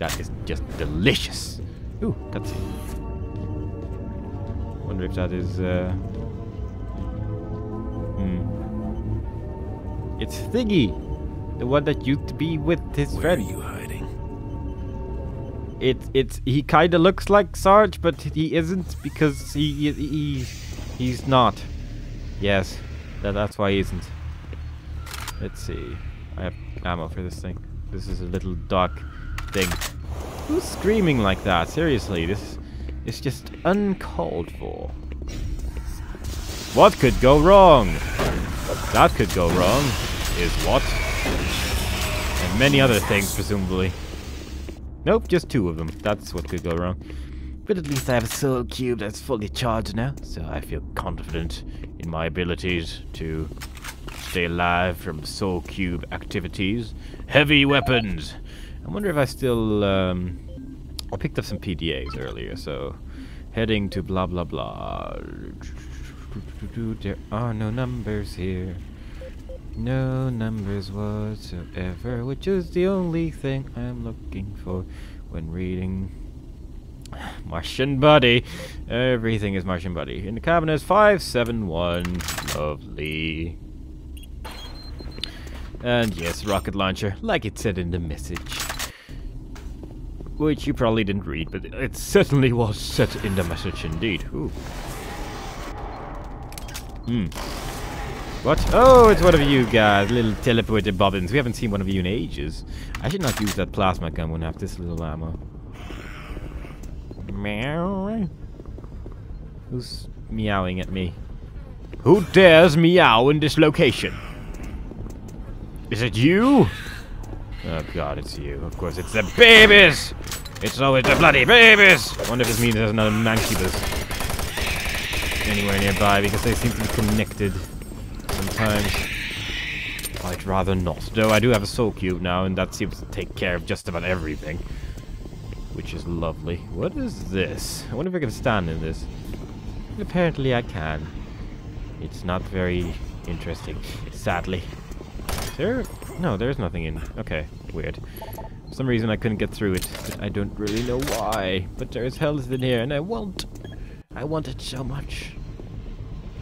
That is just delicious. Ooh, cutscene. Wonder if that is. Uh... Hmm. It's Thingy, the one that used to be with his Where friend. are you hiding? It it's he kind of looks like Sarge, but he isn't because he he, he he's not. Yes, that that's why he isn't. Let's see. I have ammo for this thing. This is a little dark thing. Who's screaming like that? Seriously, this is just uncalled for. What could go wrong? That could go wrong. Is what? And many other things, presumably. Nope, just two of them. That's what could go wrong. But at least I have a soul cube that's fully charged now, so I feel confident in my abilities to stay alive from soul cube activities. Heavy weapons! I wonder if I still, um... I picked up some PDAs earlier, so... Heading to blah blah blah. There are no numbers here. No numbers whatsoever, which is the only thing I'm looking for when reading Martian Buddy. Everything is Martian Buddy. In the cabinet is 571. Lovely. And yes, rocket launcher, like it said in the message. Which you probably didn't read, but it certainly was set in the message indeed. Ooh. Hmm. What? Oh, it's one of you guys, little teleported bobbins. We haven't seen one of you in ages. I should not use that plasma gun when I have this little ammo. Meow. Who's meowing at me? Who dares meow in this location? Is it you? Oh god, it's you. Of course, it's the babies! It's always the bloody babies! I wonder if this means there's another Mancubus anywhere nearby because they seem to be connected sometimes. I'd rather not. Though I do have a soul cube now, and that seems to take care of just about everything. Which is lovely. What is this? I wonder if I can stand in this. Apparently I can. It's not very interesting, sadly. Is there? No, there's nothing in. Okay, weird. For some reason I couldn't get through it. I don't really know why. But there's health in here, and I won't. I want it so much.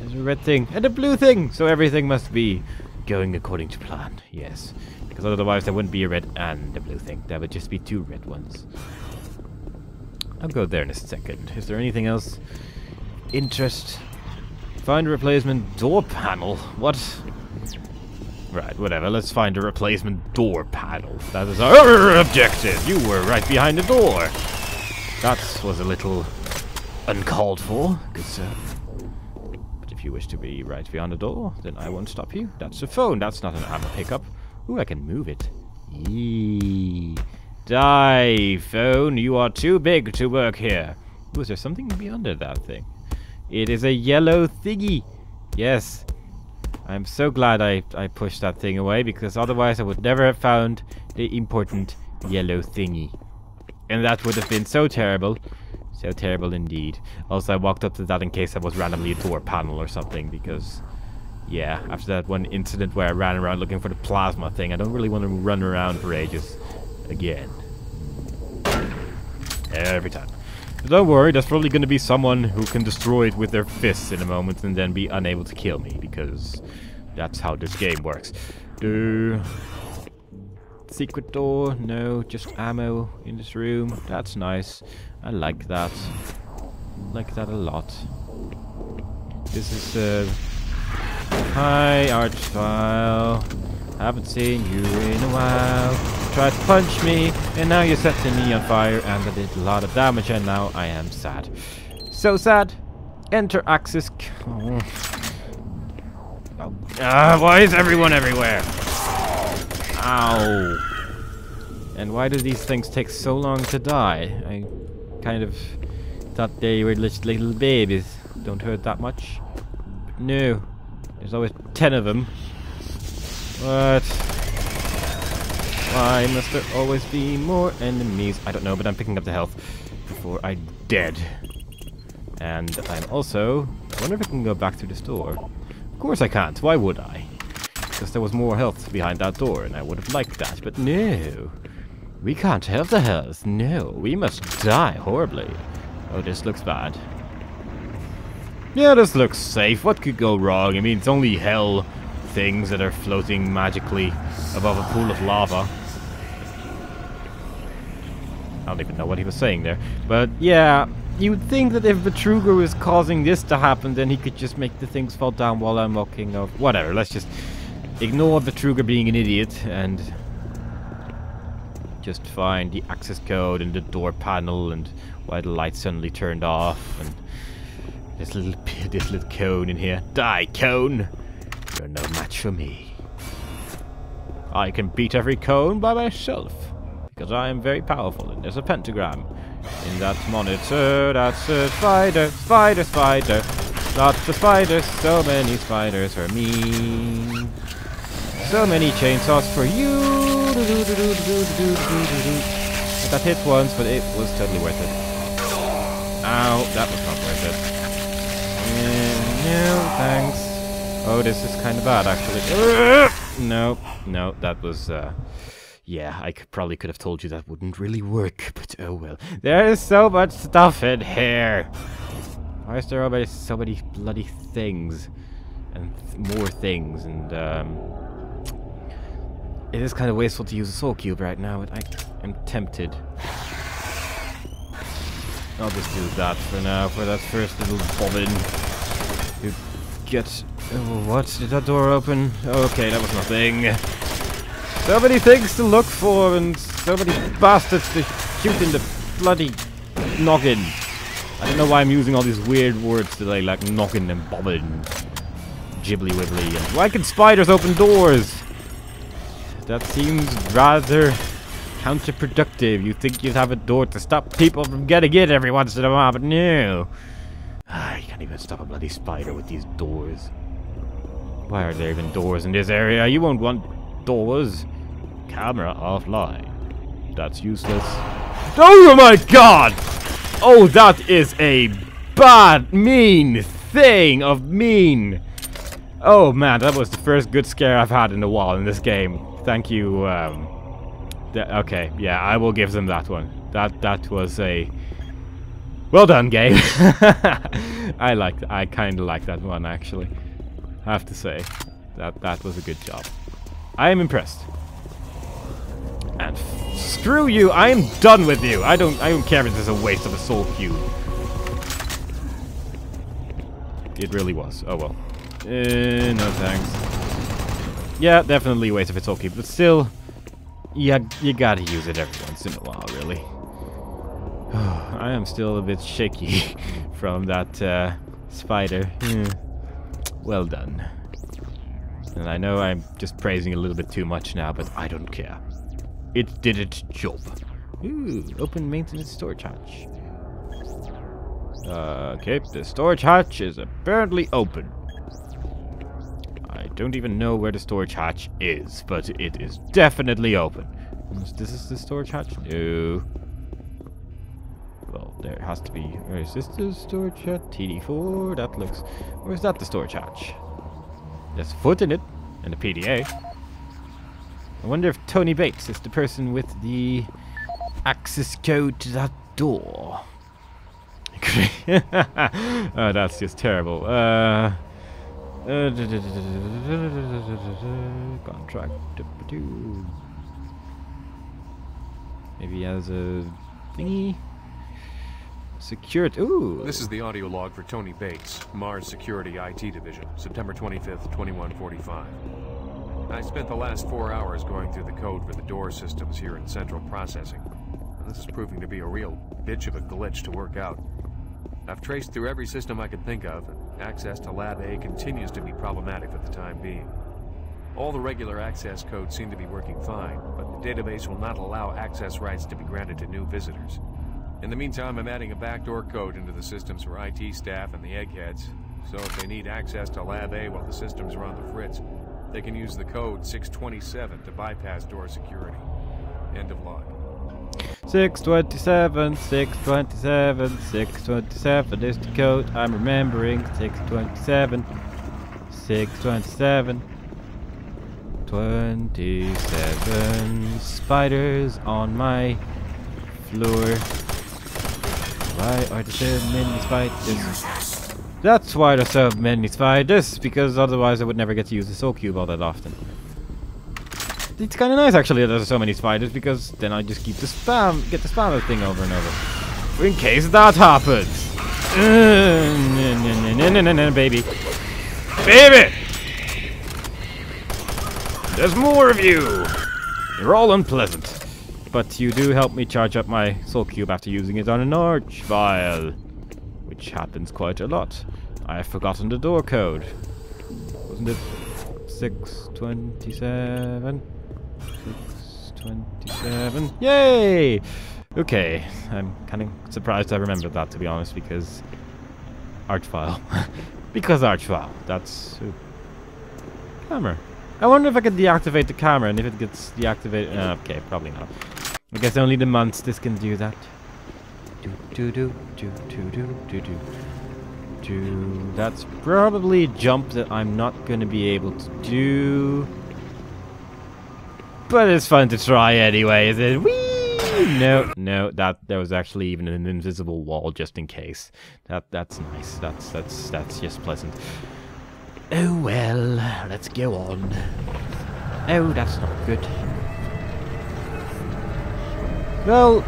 There's a red thing and a blue thing, so everything must be going according to plan. Yes, because otherwise there wouldn't be a red and a blue thing. There would just be two red ones. I'll go there in a second. Is there anything else? Interest. Find a replacement door panel. What? Right, whatever. Let's find a replacement door panel. That is our objective. You were right behind the door. That was a little uncalled for. Good sir. But if you wish to be right beyond the door, then I won't stop you. That's a phone. That's not an ammo pickup. Ooh, I can move it. Yee. Die, phone. You are too big to work here. Is there something beyond that thing? It is a yellow thingy. Yes. I'm so glad I, I pushed that thing away because otherwise I would never have found the important yellow thingy. And that would have been so terrible. So terrible indeed. Also, I walked up to that in case that was randomly a door panel or something because... Yeah, after that one incident where I ran around looking for the plasma thing, I don't really want to run around for ages. Again. Every time. But don't worry, there's probably going to be someone who can destroy it with their fists in a moment and then be unable to kill me, because that's how this game works. Do Secret door? No, just ammo in this room. That's nice. I like that. like that a lot. This is uh Hi Archvile. Haven't seen you in a while. Tried to punch me, and now you're setting me on fire, and I did a lot of damage, and now I am sad. So sad. Enter Axis. Oh. Ah, why is everyone everywhere? Ow. And why do these things take so long to die? I kind of thought they were just little babies. Don't hurt that much. No. There's always ten of them. What? Why must there always be more enemies? I don't know, but I'm picking up the health before I'm dead. And I'm also... I wonder if I can go back through this door. Of course I can't. Why would I? Because there was more health behind that door, and I would have liked that. But no. We can't have the health. No, we must die horribly. Oh, this looks bad. Yeah, this looks safe. What could go wrong? I mean, it's only hell things that are floating magically above a pool of lava. I don't even know what he was saying there. But yeah, you'd think that if Betruger was causing this to happen, then he could just make the things fall down while I'm walking off. Whatever, let's just ignore Betruger being an idiot and just find the access code and the door panel and why the light suddenly turned off and this little this little cone in here. Die, cone! You're no match for me. I can beat every cone by myself because I am very powerful and there's a pentagram in that monitor. That's a spider, spider, spider. Lots of spiders, so many spiders for me. So many chainsaws for you. I got hit once, but it was totally worth it. Ow, that was not worth it. Eh, no, thanks. Oh, this is kind of bad, actually. no, no, that was, uh... Yeah, I could, probably could have told you that wouldn't really work, but oh well. There is so much stuff in here! Why is there always so many bloody things? And th more things, and um... It is kind of wasteful to use a soul cube right now, but I am tempted. I'll just do that for now, for that first little bobbin. Get... Oh, what? Did that door open? Okay, that was nothing. So many things to look for, and so many bastards to shoot in the bloody noggin. I don't know why I'm using all these weird words today, like noggin and bobbin, ghibli wibbly. And why can spiders open doors? That seems rather counterproductive. You think you'd have a door to stop people from getting in every once in a while, but no. Ah, you can't even stop a bloody spider with these doors. Why are there even doors in this area? You won't want doors. Camera offline. That's useless. Oh my god! Oh, that is a bad, mean thing of mean. Oh man, that was the first good scare I've had in a while in this game thank you. Um, okay, yeah, I will give them that one. That that was a well done game. I like. I kind of like that one actually. I have to say that that was a good job. I am impressed. And screw you! I am done with you. I don't. I don't care if this is a waste of a soul cube. It really was. Oh well. Uh, no thanks. Yeah, definitely waste of its okay, but still, yeah, you gotta use it every once in a while, really. I am still a bit shaky from that uh, spider. Hmm. Well done. And I know I'm just praising a little bit too much now, but I don't care. It did its job. Ooh, open maintenance storage hatch. Uh, okay, the storage hatch is apparently open I don't even know where the storage hatch is, but it is definitely open. This is the storage hatch? No. Well, there has to be... Where is this the storage hatch? TD4, that looks... Where is that the storage hatch? There's a foot in it, and a PDA. I wonder if Tony Bates is the person with the access code to that door. oh, that's just terrible. Uh... Contract. Maybe as a thingy. Security. Ooh. This is the audio log for Tony Bates, Mars Security IT Division, September 25th, 2145. I spent the last four hours going through the code for the door systems here in Central Processing. This is proving to be a real bitch of a glitch to work out. I've traced through every system I could think of, and access to Lab A continues to be problematic for the time being. All the regular access codes seem to be working fine, but the database will not allow access rights to be granted to new visitors. In the meantime, I'm adding a backdoor code into the systems for IT staff and the eggheads, so if they need access to Lab A while the systems are on the fritz, they can use the code 627 to bypass door security. End of log. 627, 627, 627 is the code I'm remembering. 627, 627. 27 spiders on my floor. Why there so many spiders? That's why there's so many spiders, because otherwise I would never get to use the soul cube all that often. It's kind of nice actually that there's so many spiders, because then I just keep the spam, get the spammer thing over and over. In case that happens. Uh, baby. Baby! There's more of you! You're all unpleasant. But you do help me charge up my soul cube after using it on an Archvile. Which happens quite a lot. I have forgotten the door code. Wasn't it 627? 627. Yay! Okay, I'm kind of surprised I remembered that to be honest because arch file. because arch file. That's ooh. camera. I wonder if I could deactivate the camera and if it gets deactivated. Uh, okay, probably not. I guess only the monsters can do that. Do do do do do do do do. Do. That's probably a jump that I'm not going to be able to do. But it's fun to try anyway, is it? Whee! No, no, that there was actually even an invisible wall just in case. That that's nice. That's that's that's just pleasant. Oh well, let's go on. Oh, that's not good. Well,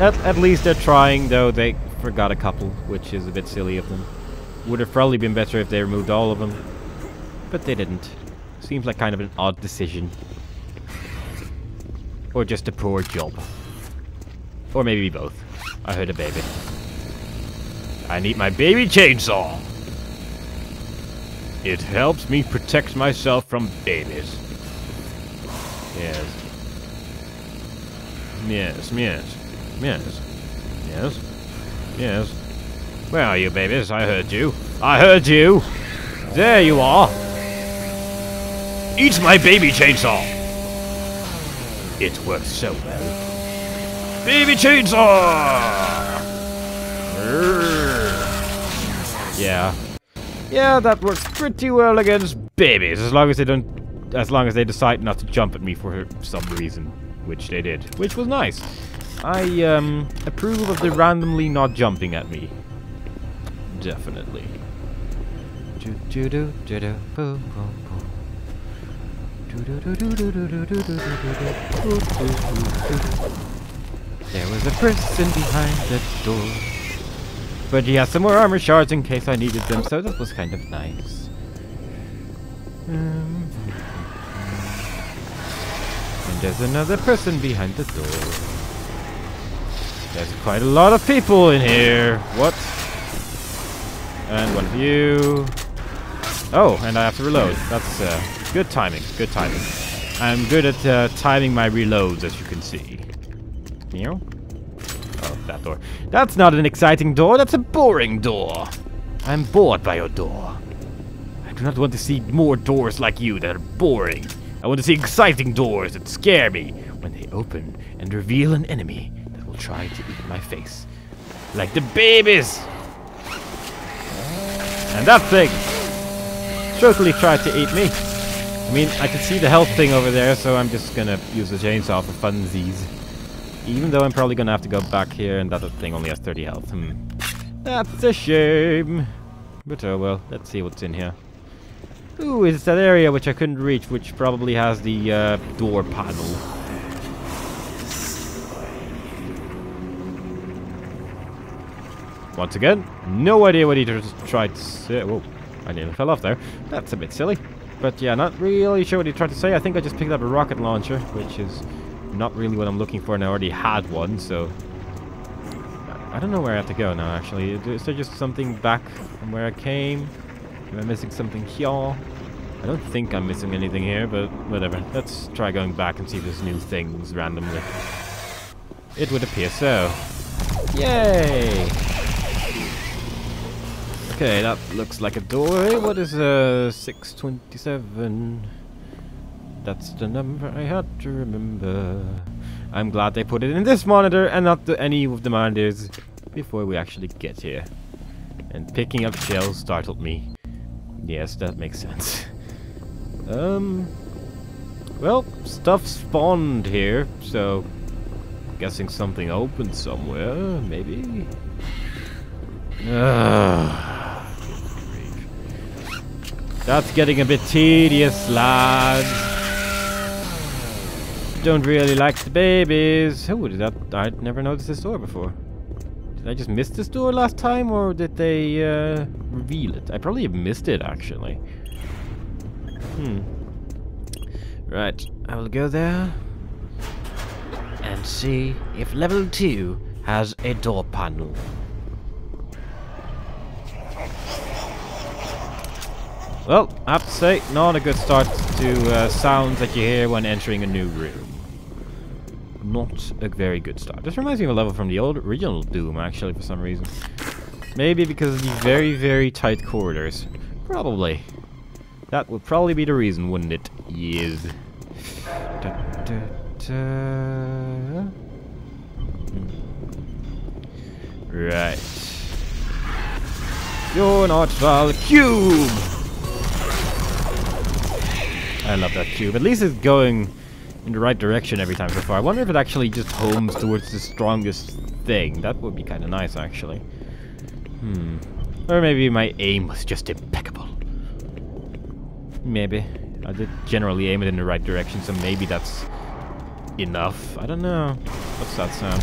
at, at least they're trying, though they forgot a couple, which is a bit silly of them. Would have probably been better if they removed all of them. But they didn't. Seems like kind of an odd decision. Or just a poor job. Or maybe both. I heard a baby. I need my baby chainsaw! It helps me protect myself from babies. Yes. Yes, yes. Yes. Yes. Yes. Where are you, babies? I heard you. I heard you! There you are! Eat my baby chainsaw! It works so well. Baby chainsaw! Yeah. Yeah, that works pretty well against babies, as long as they don't as long as they decide not to jump at me for some reason, which they did, which was nice. I um, approve of the randomly not jumping at me. Definitely. There was a person behind the door. But he has some more armor shards in case I needed them, so that was kind of nice. Um, and there's another person behind the door. There's quite a lot of people in here. What? And one of you. Oh, and I have to reload. That's uh, good timing. Good timing. I'm good at uh, timing my reloads, as you can see. Meow. Oh, that door. That's not an exciting door. That's a boring door. I'm bored by your door. I do not want to see more doors like you that are boring. I want to see exciting doors that scare me when they open and reveal an enemy that will try to eat my face. Like the babies! And that thing! Totally tried to eat me. I mean, I can see the health thing over there, so I'm just gonna use the chainsaw for funsies. Even though I'm probably gonna have to go back here, and that thing only has 30 health. Hmm. That's a shame. But oh well, let's see what's in here. Ooh, it's that area which I couldn't reach, which probably has the uh, door panel. Once again, no idea what he just tried to say. Whoa, I nearly fell off there. That's a bit silly. But yeah, not really sure what he tried to say. I think I just picked up a rocket launcher, which is not really what I'm looking for, and I already had one, so... I don't know where I have to go now, actually. Is there just something back from where I came? Am I missing something here? I don't think I'm missing anything here, but whatever. Let's try going back and see if there's new things randomly. It would appear so. Yay! Okay, that looks like a door. What is uh 627? That's the number I had to remember. I'm glad they put it in this monitor and not the, any of the monitors before we actually get here. And picking up shells startled me. Yes, that makes sense. Um, Well, stuff spawned here, so... Guessing something opened somewhere, maybe? Ugh. That's getting a bit tedious, lads. Don't really like the babies. Oh, did that? I'd never noticed this door before. Did I just miss this door last time, or did they uh, reveal it? I probably have missed it, actually. Hmm. Right, I will go there and see if level 2 has a door panel. Well, I have to say, not a good start to uh, sounds that you hear when entering a new room. Not a very good start. This reminds me of a level from the old original Doom, actually, for some reason. Maybe because of the very, very tight corridors. Probably. That would probably be the reason, wouldn't it? Yes. Da, da, da. Hmm. Right. You're not Val Cube! I love that cube. At least it's going in the right direction every time so far. I wonder if it actually just homes towards the strongest thing. That would be kind of nice, actually. Hmm. Or maybe my aim was just impeccable. Maybe. I did generally aim it in the right direction, so maybe that's enough. I don't know. What's that sound?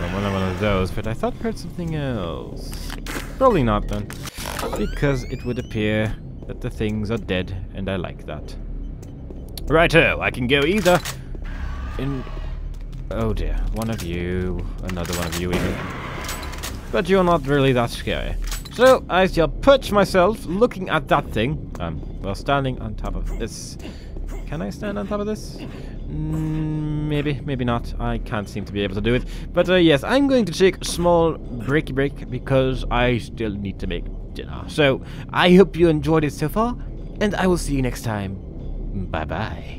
Well, one of one of those, but I thought I heard something else. Probably not then. Because it would appear that the things are dead, and I like that. Righto, I can go either in... Oh dear, one of you, another one of you even. But you're not really that scary. So, I shall perch myself looking at that thing. Um, well, standing on top of this. Can I stand on top of this? Mm, maybe, maybe not. I can't seem to be able to do it. But uh, yes, I'm going to take a small breaky break because I still need to make dinner. So, I hope you enjoyed it so far, and I will see you next time. Bye-bye.